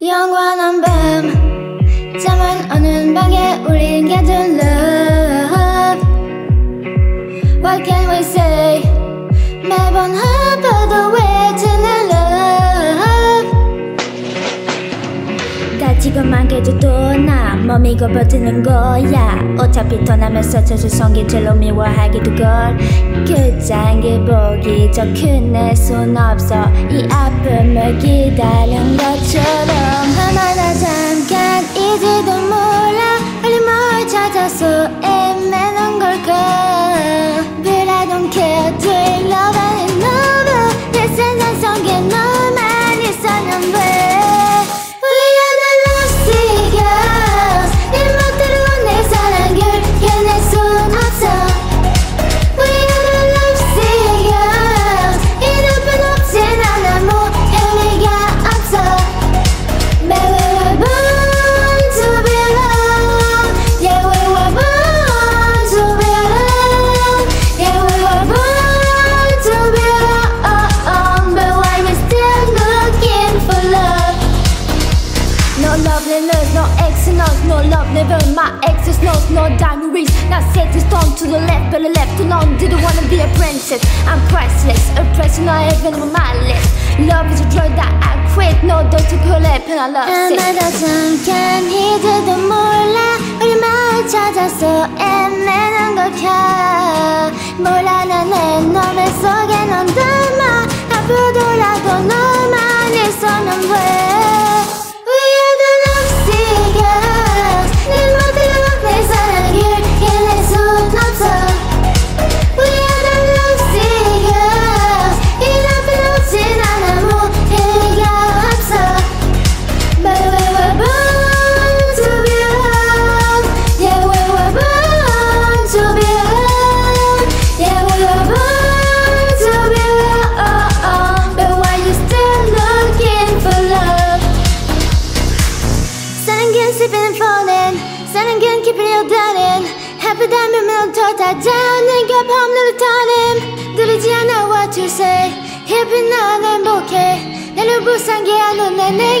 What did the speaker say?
영원한 밤 잠은 오는 방에 우린 가둔 다치고만 해도 또나 머미고 버티는 거야. 어차피 떠나면서 저수성기 절로 미워하기도 걸. 그장기 보기 저 큰 내 손 없어. 이 아픔을 기다린 to the left, but the left alone. Didn't wanna be a princess. I'm priceless, a present not even on my list. Love is a drug that I quit. No dirty collect, and I love it. 아마도 잠깐 이제도 몰라 우리 마을 찾아서 애매는 걸까 몰라 난내 너의 속에 넌 사랑은 keeping you darling 아프다면 면더 다가오는 게 범누를 터님 들리지 않아 what you say Happy 난 행복해 나를 불쌍해 안 오네 내가 너